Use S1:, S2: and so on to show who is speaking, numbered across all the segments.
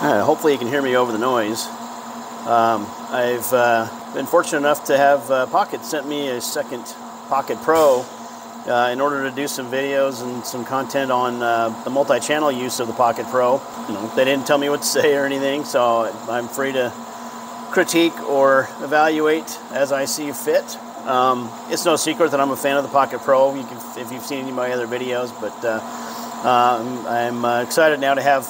S1: Uh, hopefully you can hear me over the noise. Um, I've uh, been fortunate enough to have uh, Pokit sent me a second Pokit Pro uh, in order to do some videos and some content on uh, the multi-channel use of the Pokit Pro. You know, they didn't tell me what to say or anything, so I'm free to critique or evaluate as I see fit. Um, it's no secret that I'm a fan of the Pokit Pro. You can, if you've seen any of my other videos, but uh, um, I'm excited now to have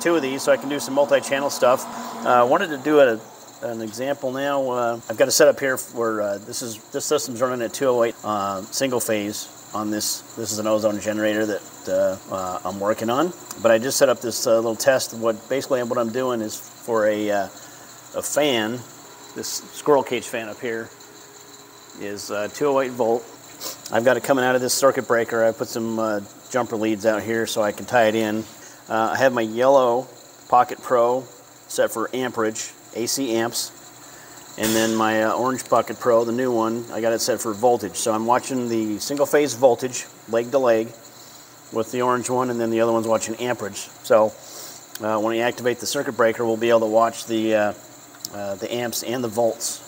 S1: two of these so I can do some multi-channel stuff. I uh, wanted to do a, an example now. Uh, I've got a setup here where uh, this is this system's running at 208 uh, single phase on this. This is an ozone generator that uh, uh, I'm working on. But I just set up this little test. What basically what I'm doing is for a a fan. This squirrel cage fan up here is 208 volt. I've got it coming out of this circuit breaker. I put some jumper leads out here so I can tie it in uh, I have my yellow Pokit Pro set for amperage, AC amps, and then my uh, orange Pokit Pro, the new one, I got it set for voltage. So I'm watching the single phase voltage, leg to leg, with the orange one, and then the other one's watching amperage. So uh, when we activate the circuit breaker, we'll be able to watch the, uh, uh the amps and the volts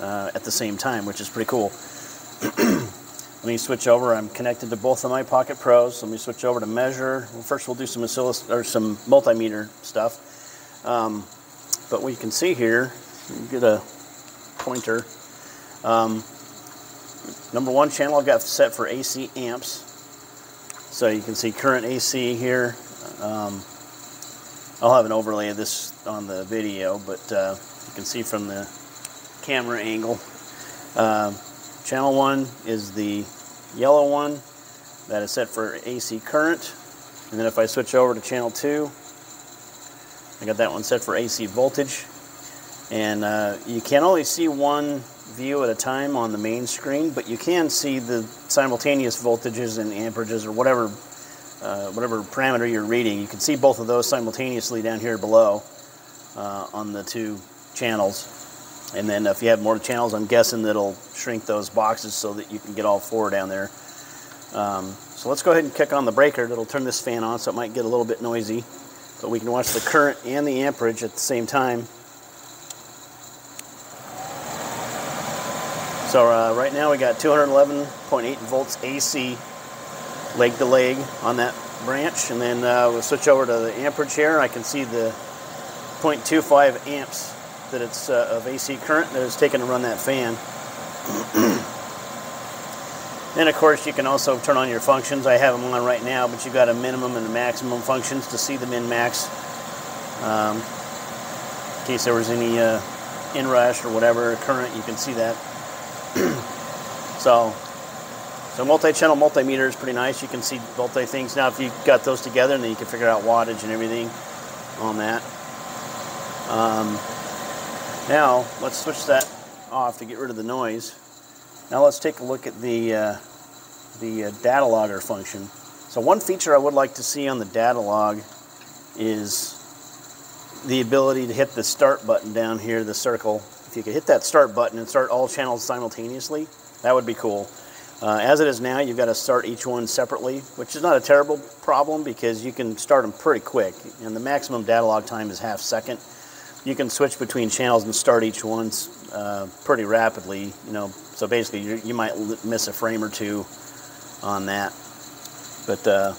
S1: uh, at the same time, which is pretty cool. Let me switch over. I'm connected to both of my Pokit Pros. Let me switch over to measure. Well, first, we'll do some or some multimeter stuff. Um, but we can see here, get a pointer. Um, number one channel I've got set for AC amps. So you can see current AC here. Um, I'll have an overlay of this on the video, but uh, you can see from the camera angle. Uh, Channel 1 is the yellow one that is set for AC current. And then if I switch over to channel 2, I got that one set for AC voltage. And uh, you can only see one view at a time on the main screen, but you can see the simultaneous voltages and amperages or whatever, uh, whatever parameter you're reading. You can see both of those simultaneously down here below uh, on the two channels. And then if you have more channels, I'm guessing that it'll shrink those boxes so that you can get all four down there. Um, so let's go ahead and kick on the breaker. That'll turn this fan on so it might get a little bit noisy. But we can watch the current and the amperage at the same time. So uh, right now we got 211.8 volts AC leg to leg on that branch. And then uh, we'll switch over to the amperage here. I can see the 0.25 amps that it's uh, of AC current that is taken to run that fan. then of course you can also turn on your functions. I have them on right now, but you've got a minimum and a maximum functions to see the min-max. Um, in case there was any uh, inrush or whatever current, you can see that. so, so multi-channel multimeter is pretty nice. You can see multi things. Now if you got those together, and then you can figure out wattage and everything on that. Um, now, let's switch that off to get rid of the noise. Now let's take a look at the, uh, the uh, data logger function. So one feature I would like to see on the data log is the ability to hit the start button down here, the circle. If you could hit that start button and start all channels simultaneously, that would be cool. Uh, as it is now, you've got to start each one separately, which is not a terrible problem because you can start them pretty quick. And the maximum data log time is half second you can switch between channels and start each one uh, pretty rapidly. You know, so basically you, might miss a frame or two on that. But uh,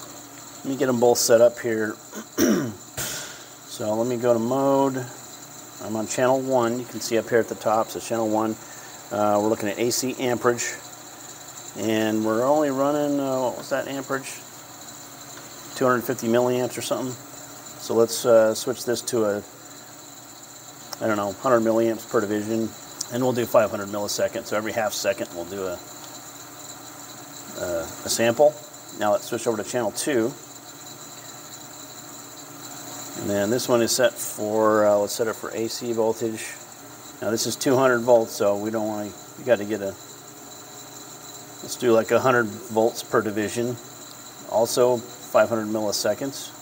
S1: let me get them both set up here. so let me go to mode. I'm on channel one. You can see up here at the top. So channel one. Uh, we're looking at AC amperage, and we're only running uh, what was that amperage? 250 milliamps or something. So let's uh, switch this to a I don't know, 100 milliamps per division, and we'll do 500 milliseconds. So every half second we'll do a, a, a sample. Now let's switch over to channel two. And then this one is set for, uh, let's set it for AC voltage. Now this is 200 volts, so we don't want to, you got to get a, let's do like 100 volts per division. Also 500 milliseconds.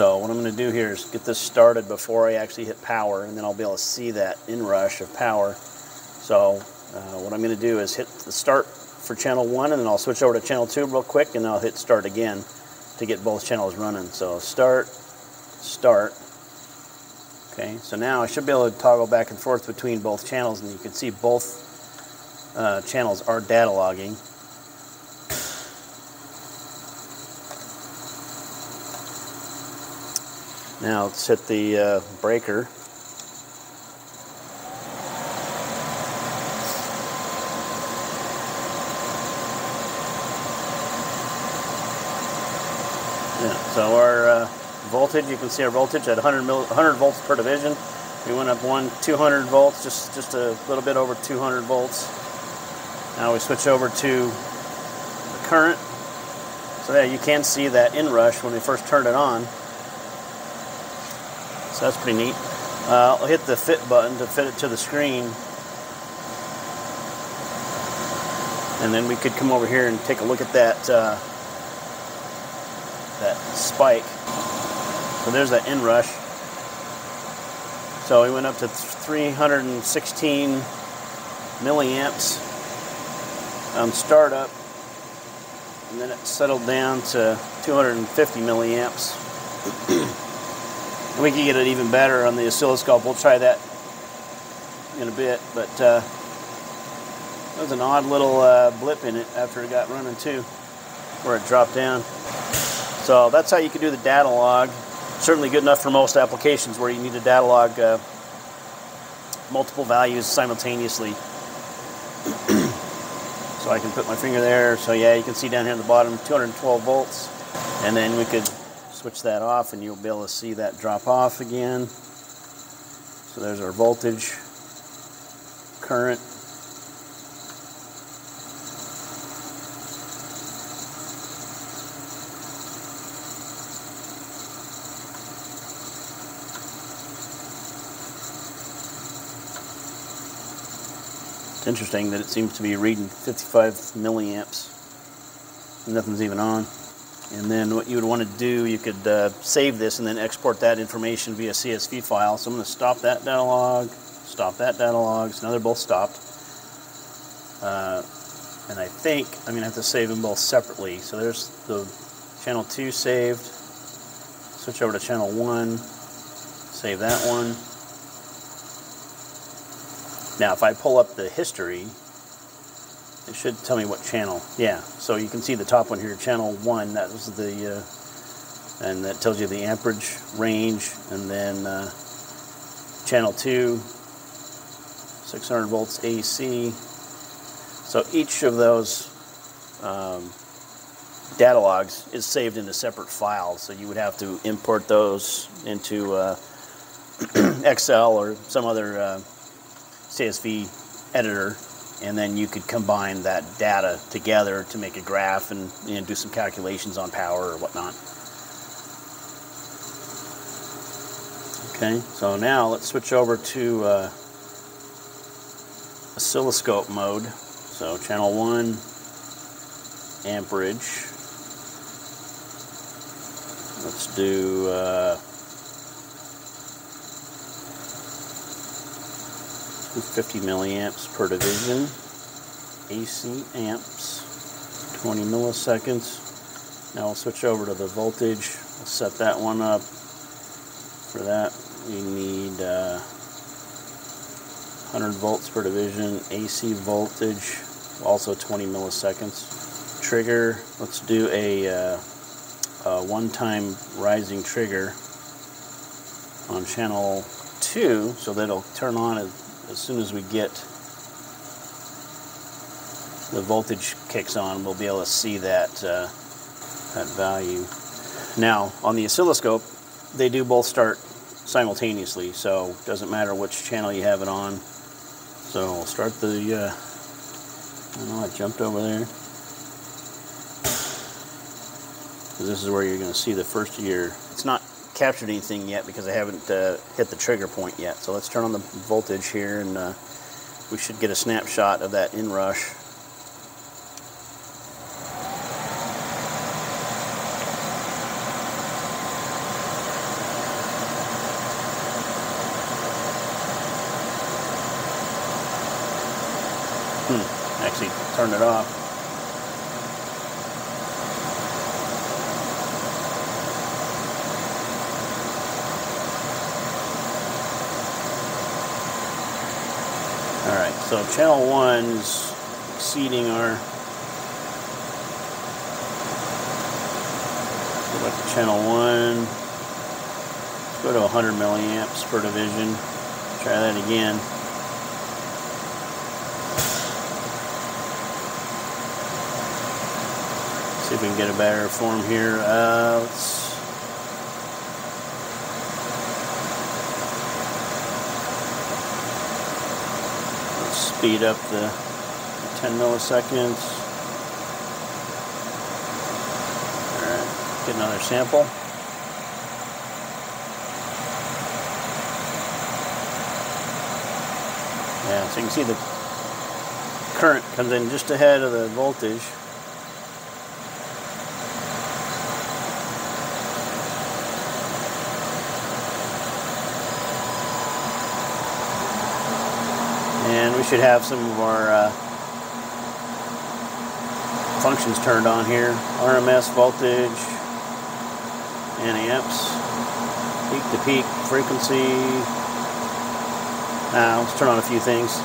S1: So what I'm going to do here is get this started before I actually hit power, and then I'll be able to see that inrush of power. So uh, what I'm going to do is hit the start for channel 1, and then I'll switch over to channel 2 real quick, and then I'll hit start again to get both channels running. So start, start. Okay, so now I should be able to toggle back and forth between both channels and you can see both uh, channels are data logging. Now let's hit the uh, breaker. Yeah, so our uh, voltage, you can see our voltage at 100, mil, 100 volts per division. We went up one 200 volts, just, just a little bit over 200 volts. Now we switch over to the current. So yeah, you can see that inrush when we first turned it on. So that's pretty neat. Uh, I'll hit the fit button to fit it to the screen. And then we could come over here and take a look at that uh, that spike. So there's that inrush. So we went up to 316 milliamps on startup, and then it settled down to 250 milliamps. we can get it even better on the oscilloscope. We'll try that in a bit, but uh, was an odd little uh, blip in it after it got running too, where it dropped down. So that's how you can do the data log. Certainly good enough for most applications where you need to data log uh, multiple values simultaneously. so I can put my finger there. So yeah, you can see down here at the bottom, 212 volts. And then we could switch that off and you'll be able to see that drop off again. So there's our voltage, current, It's interesting that it seems to be reading 55 milliamps. Nothing's even on. And then what you would want to do, you could uh, save this and then export that information via CSV file. So I'm going to stop that data log, stop that data log. So now they're both stopped. Uh, and I think I'm going to have to save them both separately. So there's the channel 2 saved. Switch over to channel 1, save that one. Now, if I pull up the history, it should tell me what channel. Yeah, so you can see the top one here, channel 1, that was the, uh, and that tells you the amperage range, and then uh, channel 2, 600 volts AC. So each of those um, data logs is saved into separate files, so you would have to import those into uh, Excel or some other uh, CSV editor, and then you could combine that data together to make a graph and do some calculations on power or whatnot. Okay, so now let's switch over to uh, oscilloscope mode. So channel 1, amperage. Let's do uh, 50 milliamps per division. AC amps, 20 milliseconds. Now we'll switch over to the voltage. We'll set that one up. For that, we need uh, 100 volts per division, AC voltage, also 20 milliseconds. Trigger, let's do a, uh, a one-time rising trigger on channel 2 so that it'll turn on as soon as we get the voltage kicks on, we'll be able to see that, uh, that value. Now, on the oscilloscope, they do both start simultaneously, so it doesn't matter which channel you have it on. So we'll start the, uh, I know I jumped over there. This is where you're going to see the first year. It's not captured anything yet because I haven't uh, hit the trigger point yet. So let's turn on the voltage here and uh, we should get a snapshot of that inrush. Hmm, actually turned it off. So channel one is exceeding our. Go back to channel one. Let's go to 100 milliamps per division. Try that again. See if we can get a better form here. Uh, let's speed up the 10 milliseconds. Alright, get another sample. Yeah, so you can see the current comes in just ahead of the voltage. And we should have some of our uh, functions turned on here. RMS voltage and amps, peak to peak frequency. Now let's turn on a few things.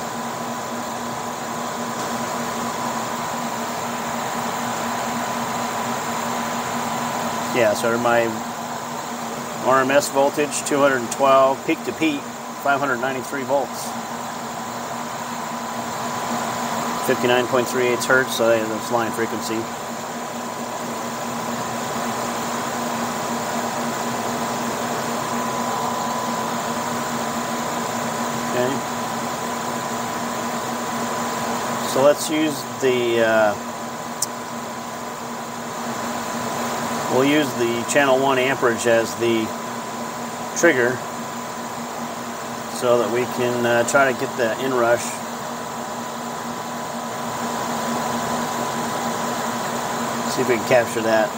S1: Yeah, so my RMS voltage 212, peak to peak 593 volts. 59.38 hertz, so that's line frequency. Okay. So let's use the, uh, we'll use the channel 1 amperage as the trigger so that we can uh, try to get the inrush See if we can capture that.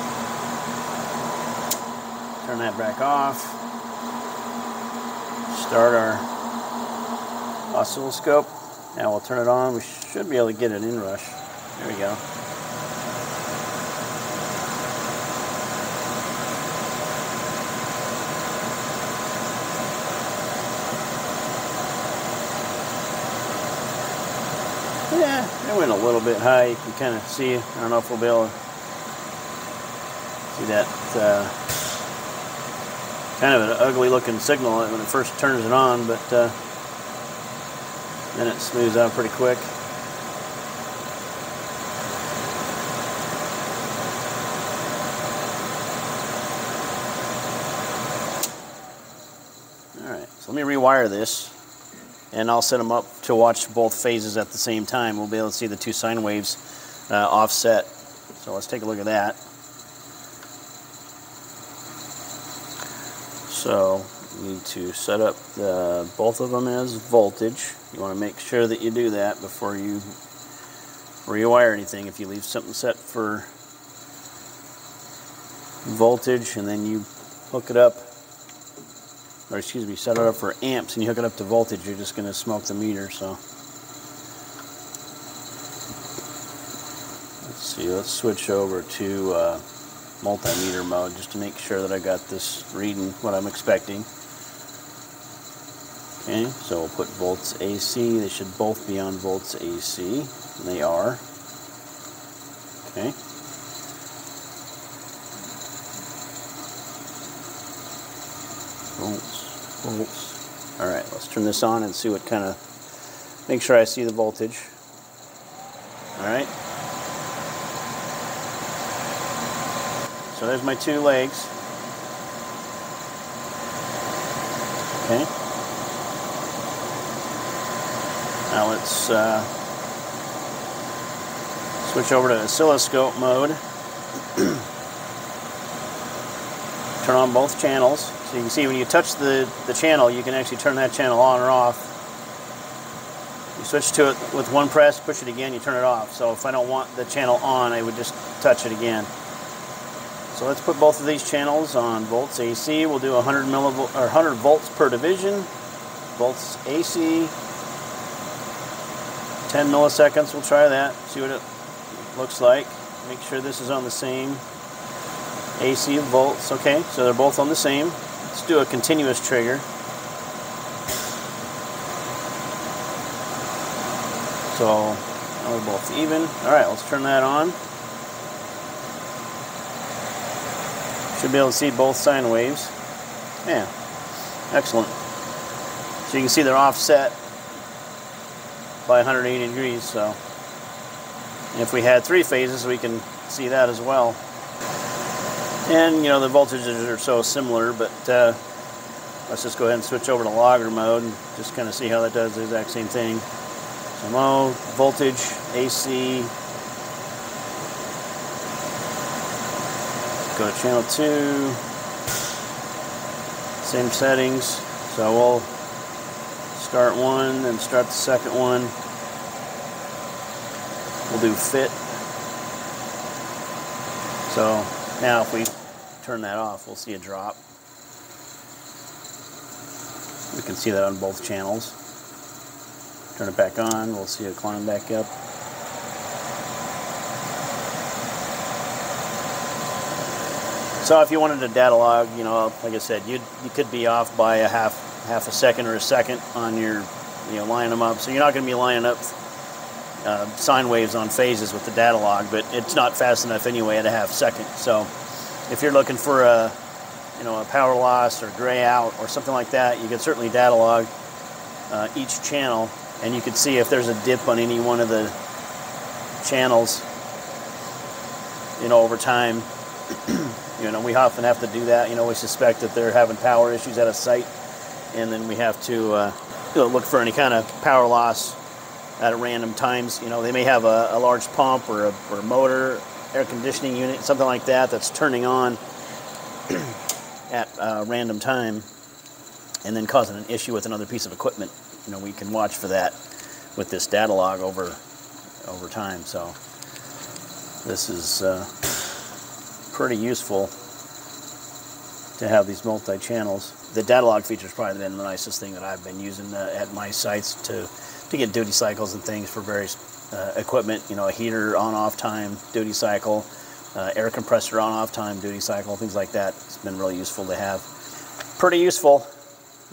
S1: Turn that back off. Start our oscilloscope. Now we'll turn it on. We should be able to get an inrush. There we go. Yeah, it went a little bit high. You can kind of see. I don't know if we'll be able to See that uh, kind of an ugly looking signal when it first turns it on, but uh, then it smooths out pretty quick. Alright, so let me rewire this and I'll set them up to watch both phases at the same time. We'll be able to see the two sine waves uh, offset. So let's take a look at that. So you need to set up the, both of them as voltage. You want to make sure that you do that before you rewire anything. If you leave something set for voltage and then you hook it up, or excuse me, set it up for amps and you hook it up to voltage, you're just going to smoke the meter. So let's see, let's switch over to uh, multimeter mode just to make sure that I got this reading what I'm expecting. Okay, so we'll put volts AC. They should both be on volts AC. They are. Okay. Volts, volts. All right, let's turn this on and see what kind of, make sure I see the voltage. All right. So there's my two legs. Okay. Now let's uh, switch over to oscilloscope mode. turn on both channels. So you can see when you touch the, the channel, you can actually turn that channel on or off. You switch to it with one press, push it again, you turn it off. So if I don't want the channel on, I would just touch it again. So let's put both of these channels on volts AC. We'll do 100 millivolt or 100 volts per division. Volts AC. 10 milliseconds. We'll try that. See what it looks like. Make sure this is on the same AC volts. Okay, so they're both on the same. Let's do a continuous trigger. So now we're both even. All right, let's turn that on. Should be able to see both sine waves. Yeah, excellent. So you can see they're offset by 180 degrees. So if we had three phases, we can see that as well. And you know the voltages are so similar, but uh, let's just go ahead and switch over to logger mode and just kind of see how that does the exact same thing. So low voltage, AC. Go to channel two. Same settings. So we'll start one and start the second one. We'll do fit. So now if we turn that off, we'll see a drop. We can see that on both channels. Turn it back on, we'll see it climb back up. So if you wanted to data log, you know, like I said, you you could be off by a half half a second or a second on your, you know, lining them up. So you're not going to be lining up uh, sine waves on phases with the data log, but it's not fast enough anyway at a half second. So if you're looking for a, you know, a power loss or gray out or something like that, you can certainly data log uh, each channel and you can see if there's a dip on any one of the channels you know over time you know we often have to do that. You know we suspect that they're having power issues at a site and then we have to uh, look for any kind of power loss at random times. You know they may have a, a large pump or a, or motor air conditioning unit something like that that's turning on at a random time and then causing an issue with another piece of equipment. You know we can watch for that with this data log over over time. So this is uh, pretty useful to have these multi-channels. The data log feature has probably been the nicest thing that I've been using uh, at my sites to to get duty cycles and things for various uh, equipment. You know, a heater on-off time duty cycle, uh, air compressor on-off time duty cycle, things like that. It's been really useful to have. Pretty useful.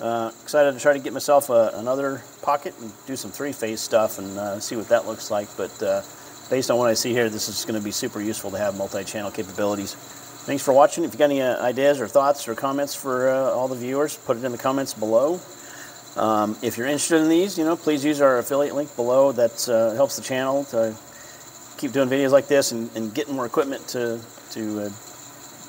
S1: Uh, excited to try to get myself a, another Pokit and do some three-phase stuff and uh, see what that looks like. But uh, based on what I see here, this is going to be super useful to have multi-channel capabilities. Thanks for watching. If you got any uh, ideas or thoughts or comments for uh, all the viewers, put it in the comments below. Um, if you're interested in these, you know, please use our affiliate link below. That uh, helps the channel to keep doing videos like this and, and getting more equipment to to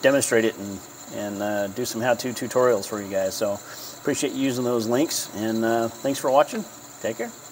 S1: demonstrate it and and do some how-to tutorials for you guys. So. Appreciate you using those links, and uh, thanks for watching. Take care.